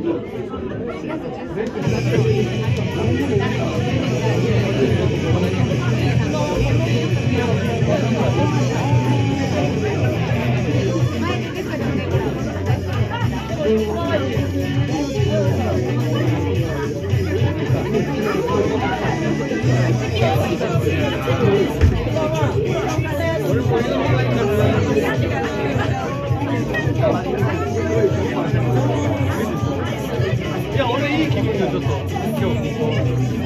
い今日ちょっと今日。ここ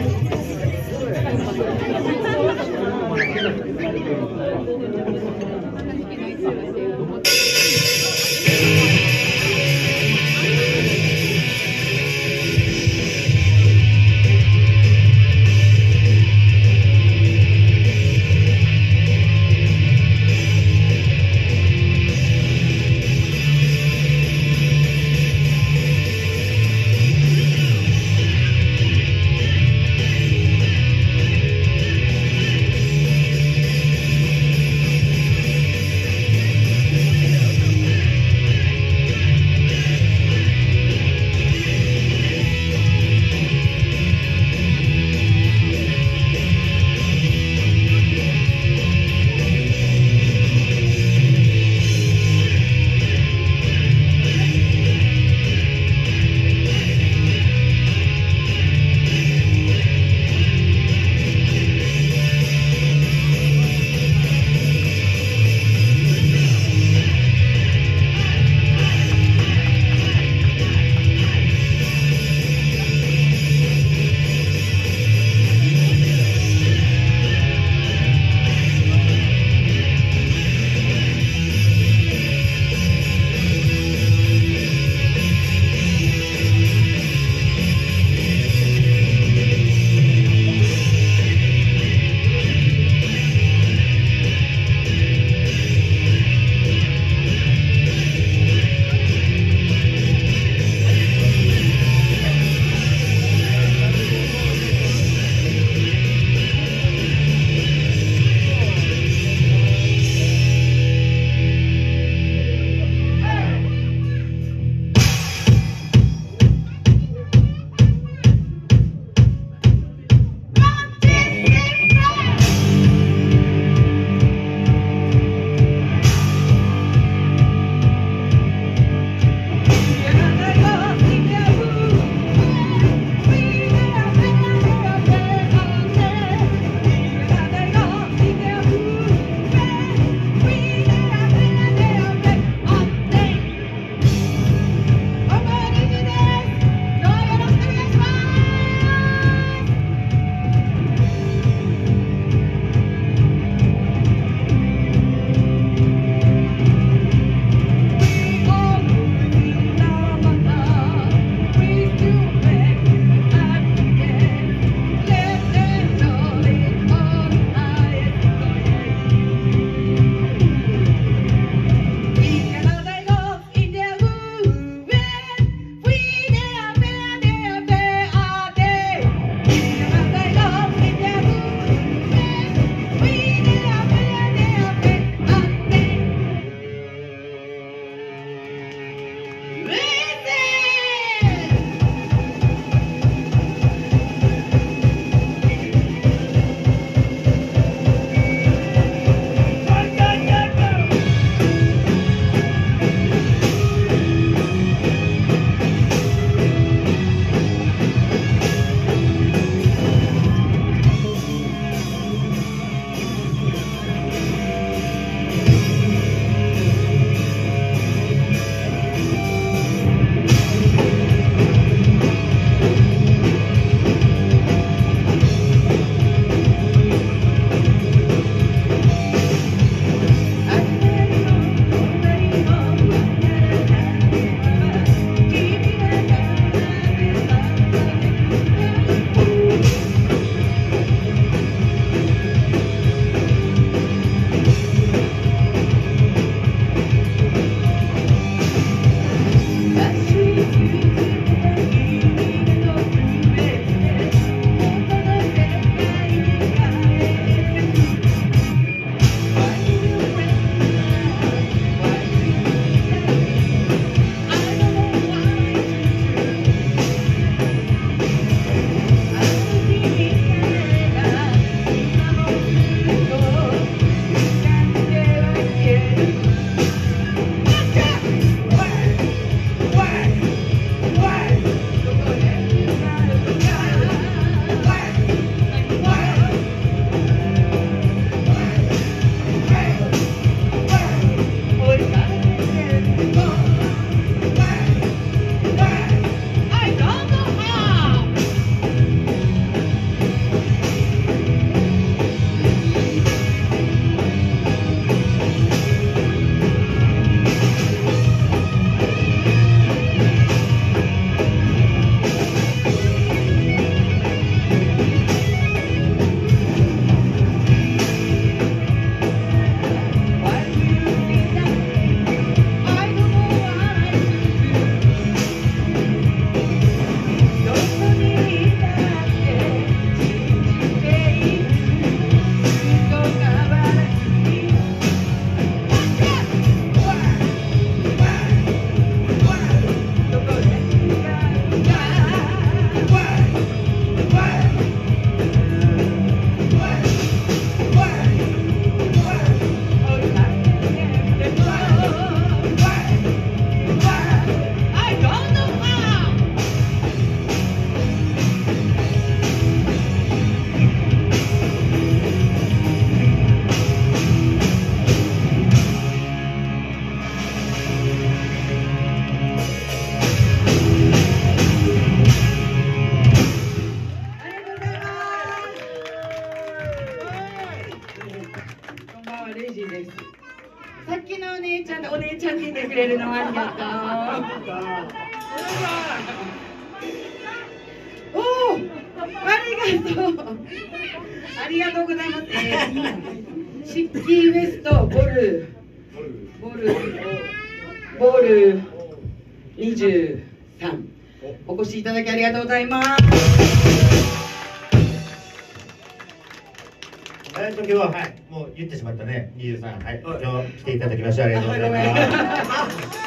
ただきましてありがとうございます。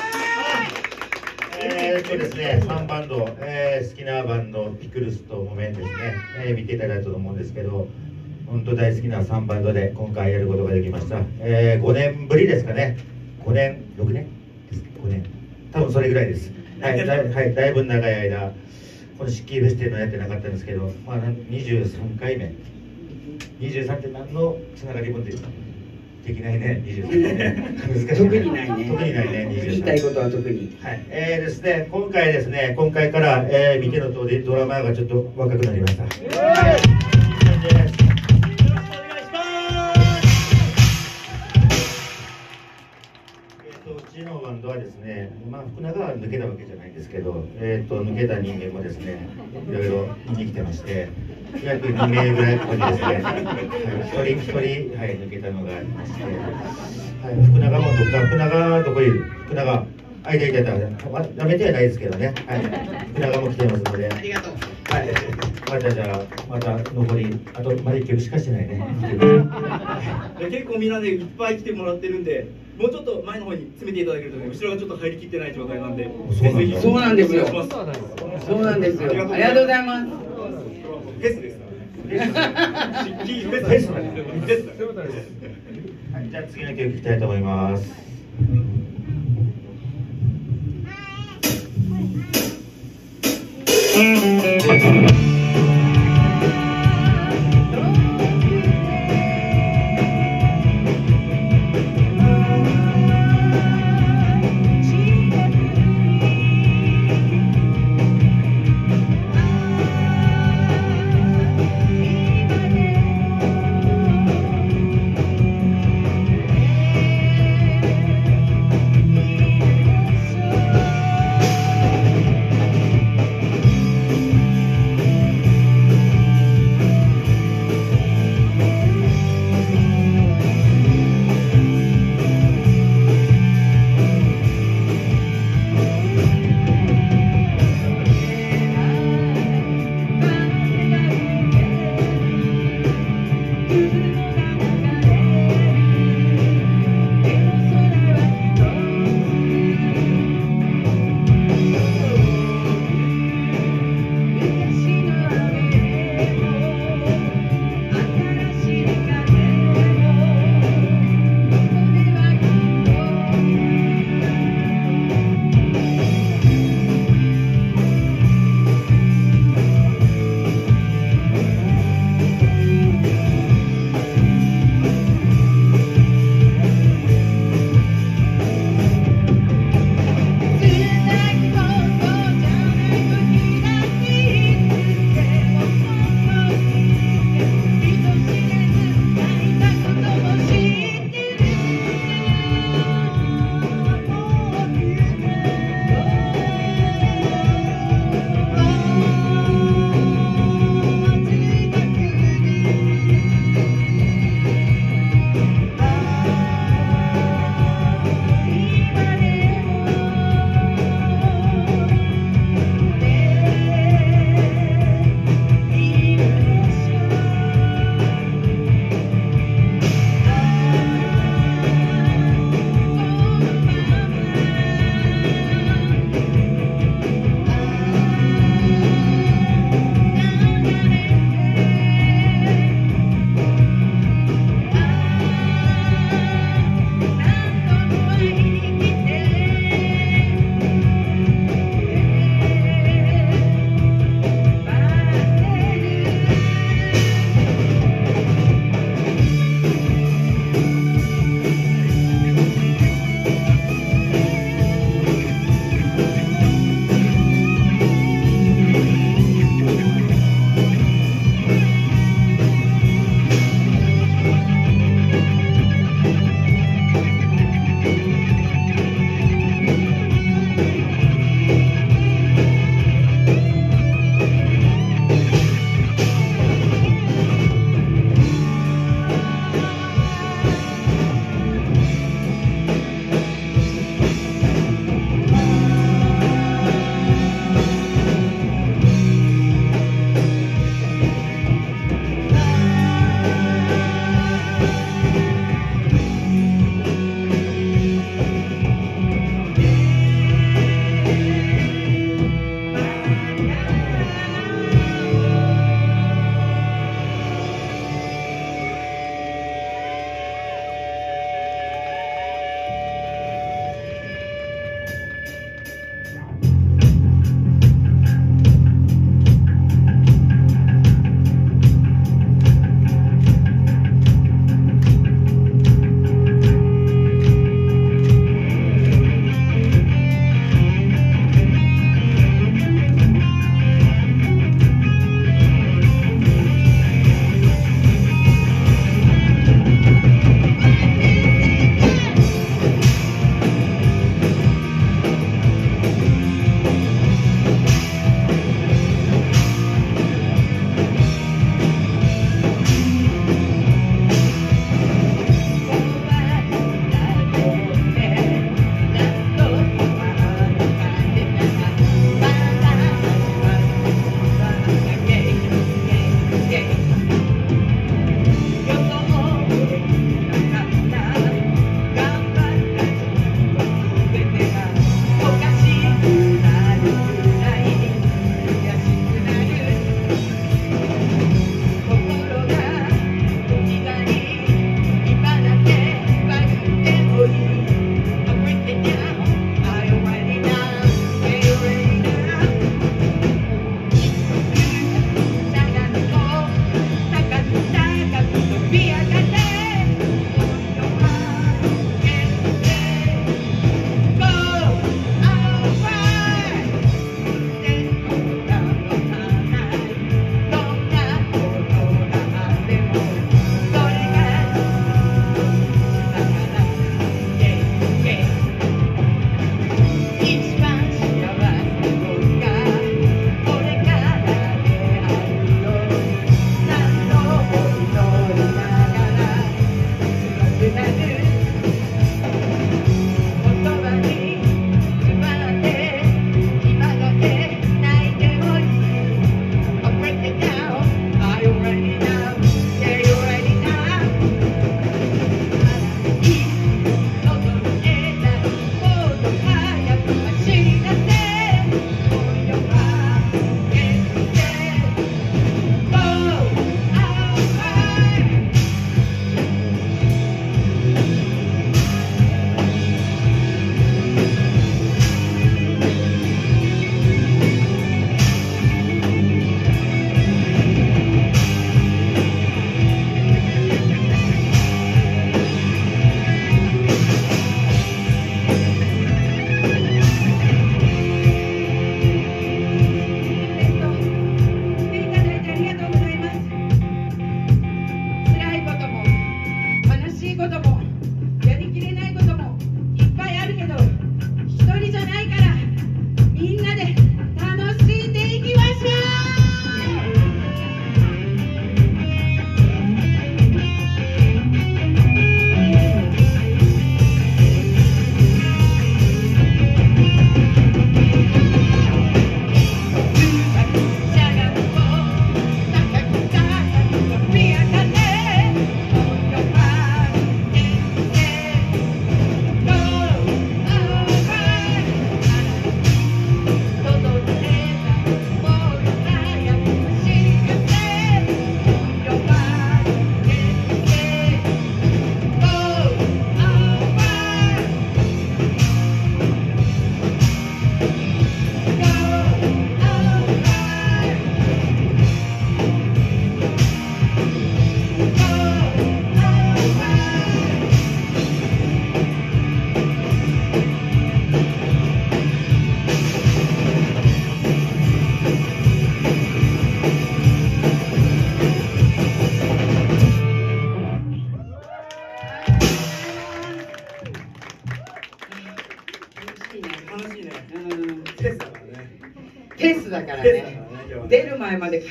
えーっとですね3バンド、えー好きなバンドピクルスとモメンですね、えー見ていただいたと思うんですけど本当大好きな3バンドで今回やることができました、え5年ぶりですかね。5年？6年？です。か5年。多分それぐらいです。はいだい,、はい、だいぶ長い間このシッキーフェスっていうのはやってなかったんですけど、まあ、23回目。23って何のつながりもでできないね23ってね難しい特にないね。特にないね23言いたいことは特に。はい、えーですね、今回ですね、今回から、えー見ての通り、ドラマーがちょっと若くなりました。ね、まあ、福永は抜けたわけじゃないんですけど、えっ、と、抜けた人間もですね、いろいろ見に来てまして。約2名ぐらいここにですね、はい、一人一人、はい、抜けたのがありまして。はい、福永もどっか、福永どこいる、福永。あ、いたいたいた、ま、やめてはないですけどね。はい、福永も来てますので。ありがとうはい、またじゃあ、また残り、あと、まだ一曲しかしてないね。結構みんなねいっぱい来てもらってるんでもうちょっと前の方に詰めていただけるとね後ろがちょっと入りきってない状態なんでそうなんですよ。そうなんですよ。ありがとうございます。フェスです。はい、じゃあ、次の曲いきたいと思います。「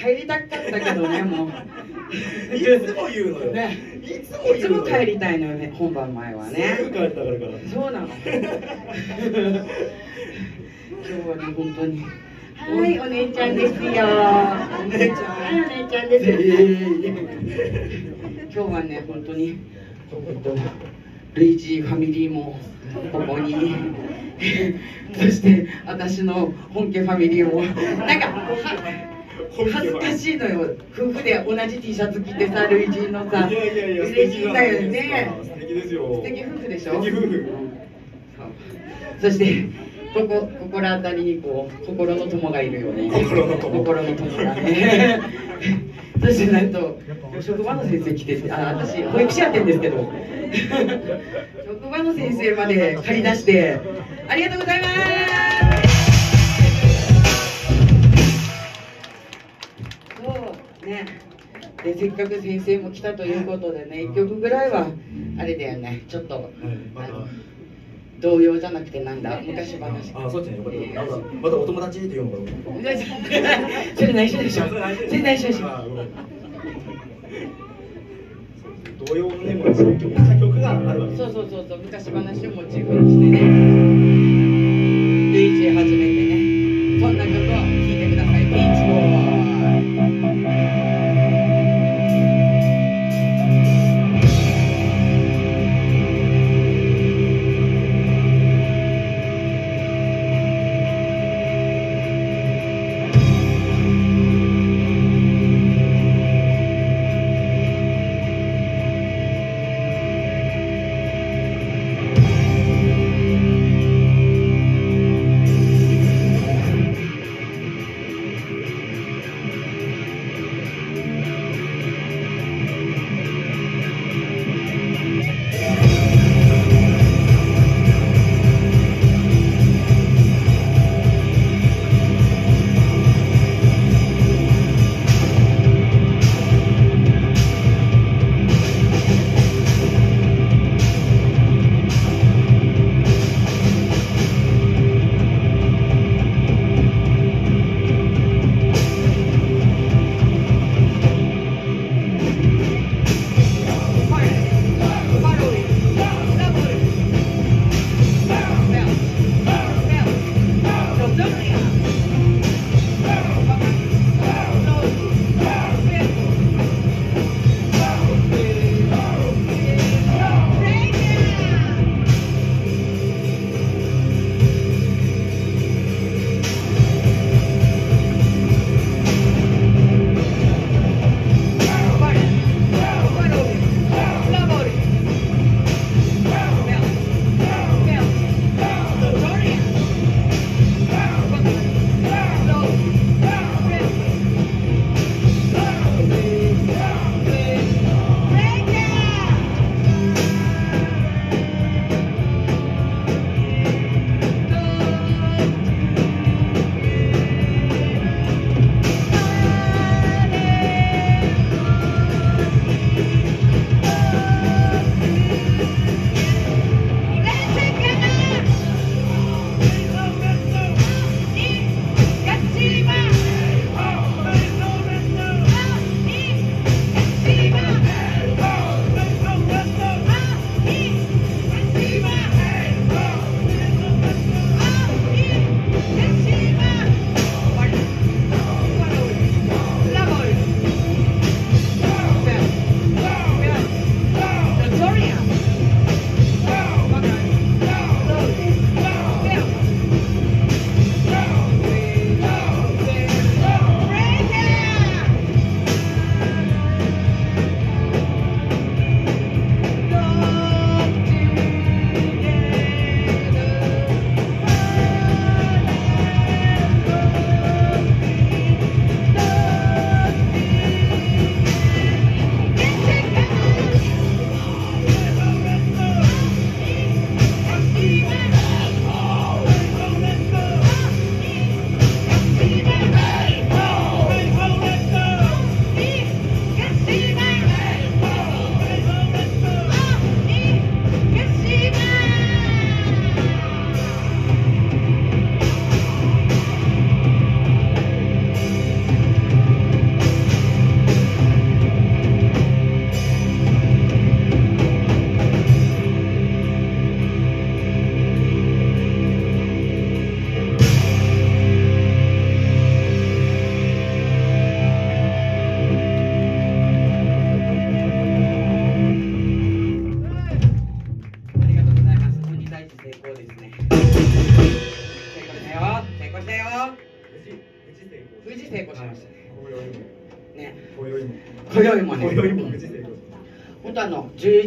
帰りたかったけどねもう。いつも言うのよ、ね。いつもいつ言うのよ。も帰りたいのよね本番前はすぐね帰りたがるから。そうなの。今日はね本当に。はいお姉ちゃんですよ。お姉ちゃん。はいお姉ちゃんです。今日はね本当にえっとルイージファミリーもここに。そして私の本家ファミリーもなんかは恥ずかしいのよ。夫婦で同じ T シャツ着てさルイージのさ。いやいやいや嬉しいんだよね。素敵ですよ素敵夫婦でしょ？素敵夫婦。そしてここ心当たりにこう心の友がいるよね。心の友。心の友がね。そしてなんと職場の先生来ててあ私保育士やってんですけど。職場の先生まで借り出してありがとうございますでせっかく先生も来たということでね一曲ぐらいはあれだよね。ちょっと、またあの童謡じゃなくてなんだ昔話。あそっちねよかったなんかまたお友達って言うの？かなそれ内緒でしょ。それ内緒でしょ。童謡のねもう曲曲があるわけ。そうそうそうそう昔話をモチーフにしてね。ルイージ初めてね。そんな曲を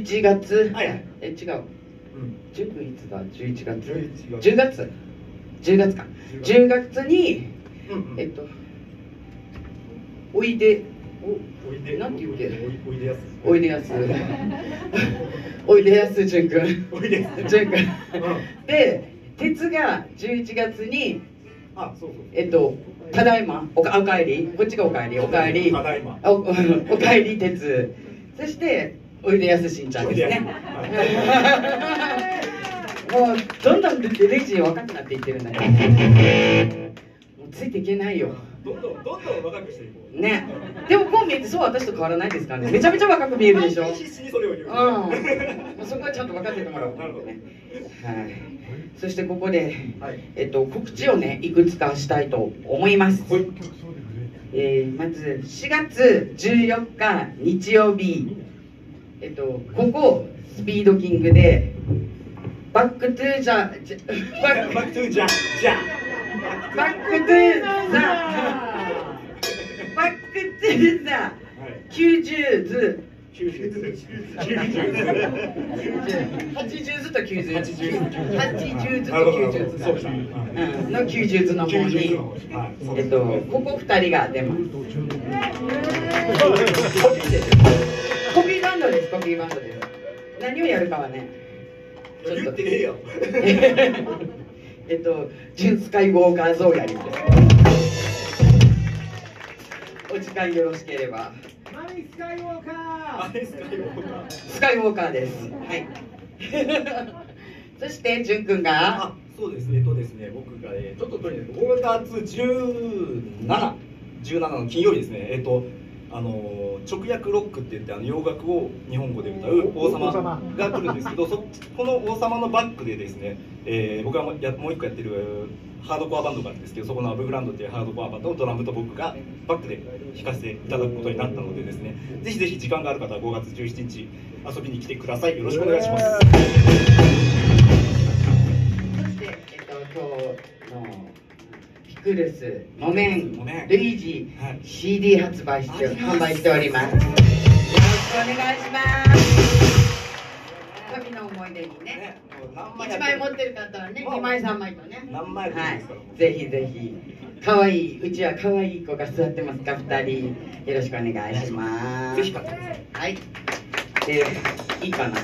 11月、はい。はいえ違う。うん。10分いつだ11月。11 10月。10月。か。10月。にうんうん。えっとおいで。おいで。なんて言うっけおいおいでやす。おいでやす。おいでやすじゅんくん。おいでやす。じゅんくん。うん。で鉄が11月にあそうそう。えっとただいま。おかおかえり。こっちがおかえり。おかえり。ただいま。お おかえり鉄。そしておいでやすしんちゃんですね。もうどんどんレジ若くなっていってるんだねもうついていけないよ。どんどんどんどん若くしていこう。ね。でもこう見えてそう私と変わらないですからね。めちゃめちゃ若く見えるでしょ。必死にそれを言ううん。もうそこはちゃんと分かっててもらおう。なるほど。ね。はい。そしてここで、はい。えっと、告知をねいくつかしたいと思います、えーまず4月14日日曜日えっとここスピードキングでバックトゥーザじゃバックバックトゥーじゃじゃバックトゥーザ。バックトゥーザ。はい。90図。九十ず80図と90図80図80図となるほど90図の90図の方にえっとここ2人が出ますコピーバンドですコピーバンドです何をやるかはねちょっと言ってええよ。えっと。ジュンスカイウォーカー像やりです。お時間よろしければ。あれスカイウォーカー。スカイウォーカーです。はい。そしてジュン君が。あそうですえっとですね僕が、えーちょっととにかく5月17 17の金曜日ですね。えっとあのー直訳ロックって言ってあの洋楽を日本語で歌う王様が来るんですけどそこの王様のバックでですね、えー僕がもうやもう一個やってるハードコアバンドがあるんですけどそこのアブグランドっていうハードコアバンドのドラムと僕がバックで弾かせていただくことになったのでですねぜひぜひ時間がある方は5月17日遊びに来てください。よろしくお願いします。そして、えっと、今日のピクルス、木綿ルイージ、はい CD 発売して販売しております。よろしくお願いします。旅の思い出にね、ねもう何枚や1枚持ってる方はね、2枚3枚とね。何枚はい、ぜひぜひ。可愛いうちは可愛い子が座ってますか、二人。よろしくお願いします。はい。で、いいかな。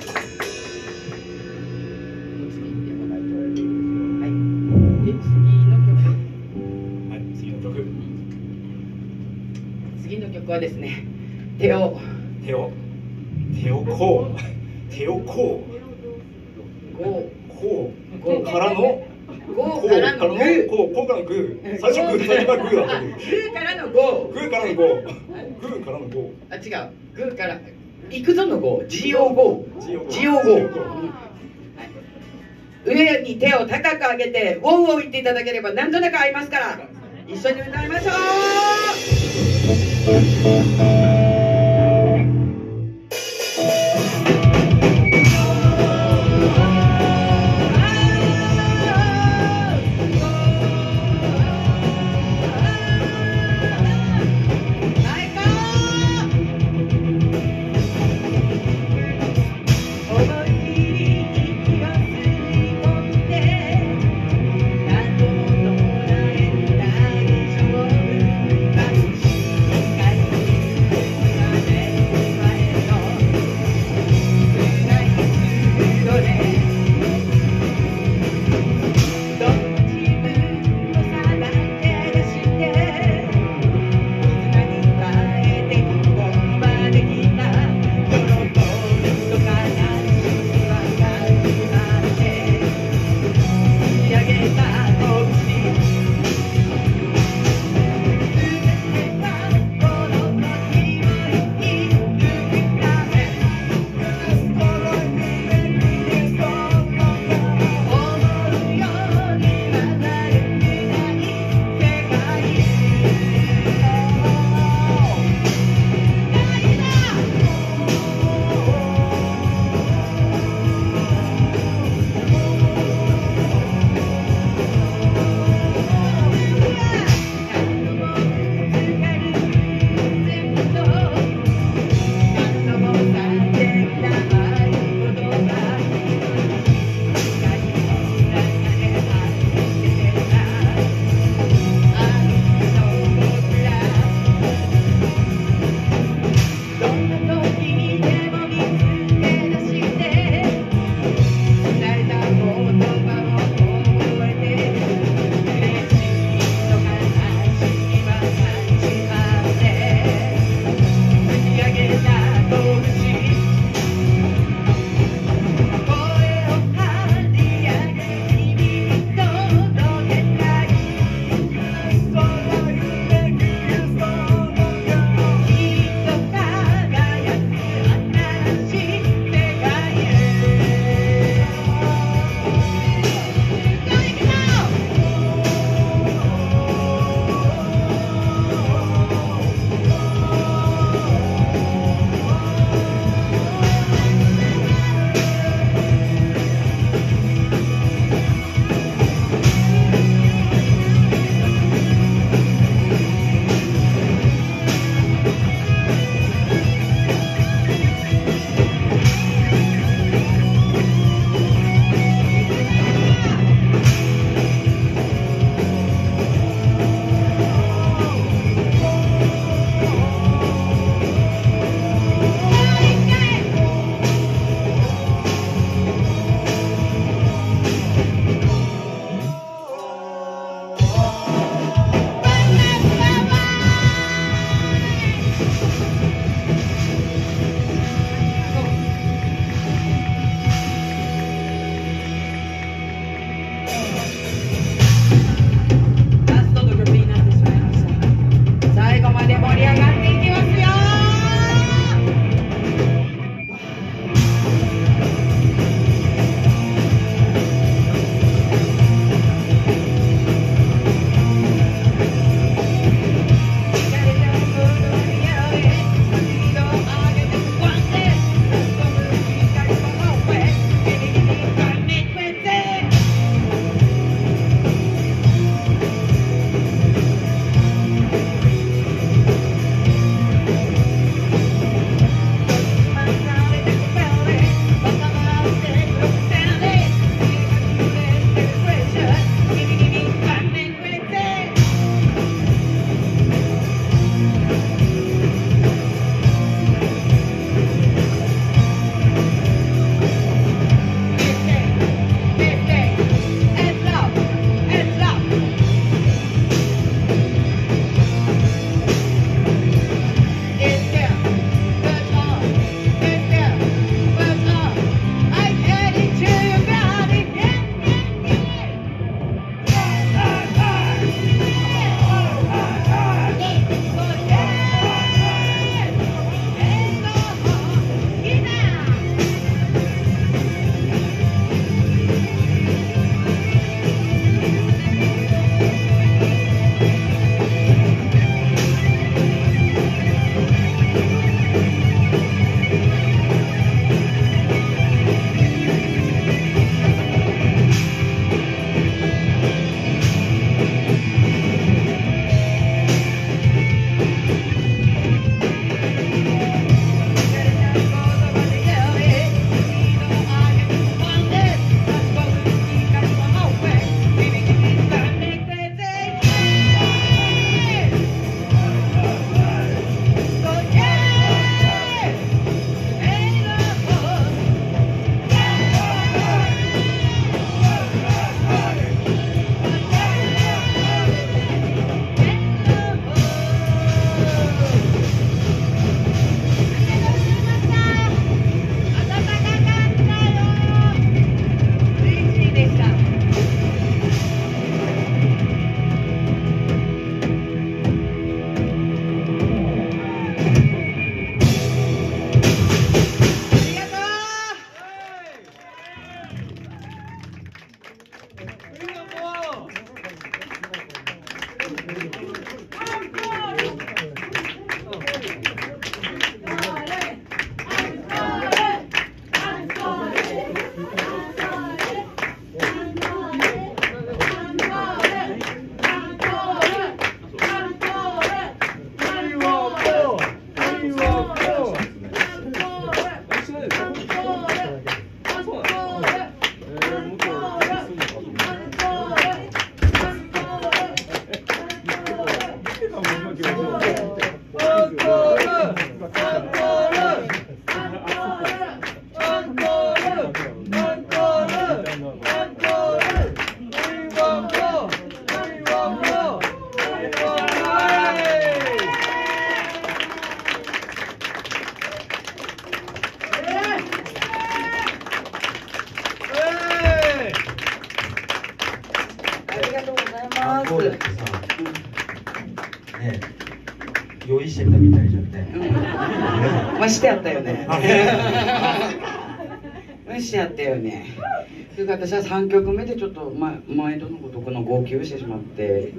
はですね。手を。手を手をこう手をここうこうこうからのう。こうからのグー。こうこうからのグー最初グー最初はグーだったあグーからのゴー。グーからのゴーグーからのゴあ、違う。グーから。行くぞのゴー。ジオゴー。ジオゴージオゴー。ジオゴーうんはい上に手を高く上げて、ウォーウォー言っていただければ、なんとなく合いますから。一緒に歌いましょう。Thank you. まあしてあったよね。まあしてあったよね。というか私は3曲目でちょっと、ま、前とのごとくの号泣してしまって。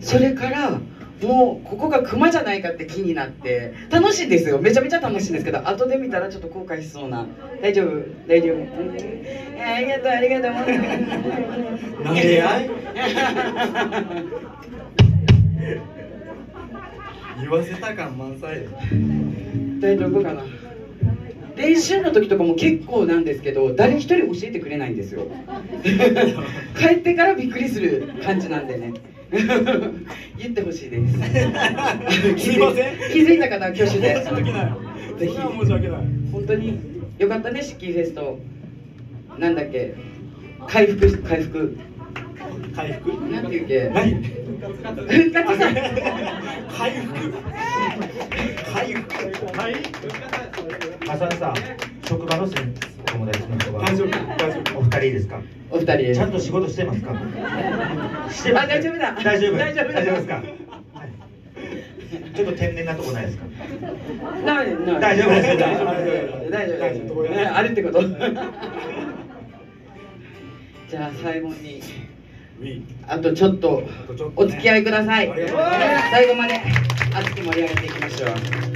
それからもうここが熊じゃないかって気になって。楽しいんですよ。めちゃめちゃ楽しいんですけど後で見たらちょっと後悔しそうな。大丈夫？大丈夫？ありがとうありがとう。投げ合い？言わせた感満載大丈夫かな。練習の時とかも結構なんですけど誰一人教えてくれないんですよ。帰ってからびっくりする感じなんでね。言ってほしいです。すいません。気づいたかな挙手で。申し訳ない。ぜひ。申し訳ない。本当によかったねシッキーフェスト。なんだっけ。回復回復回復？なんていうっけ？何？復？活さ回復？回復？回浅野さん職場の友達の人が大丈夫。大丈夫。お二人いいですか？お二人です。ちゃんと仕事してますか？してます。あ大丈夫だ。大丈夫。大丈夫大丈夫ですか？はい。ちょっと天然なとこないですか？ないない。大丈夫です大丈夫。大丈夫。大丈夫。大丈夫。あるってこと？じゃあ最後にあとちょっとお付き合いください。最後まで熱く盛り上げていきましょう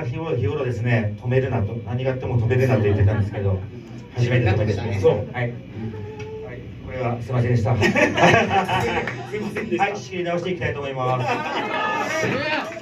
は日頃日頃ですね止めるなと何があっても止めるなと言ってたんですけど初めて止めてしまいそう。はい、はい、これはすいませんでした。はい。仕切り直していきたいと思います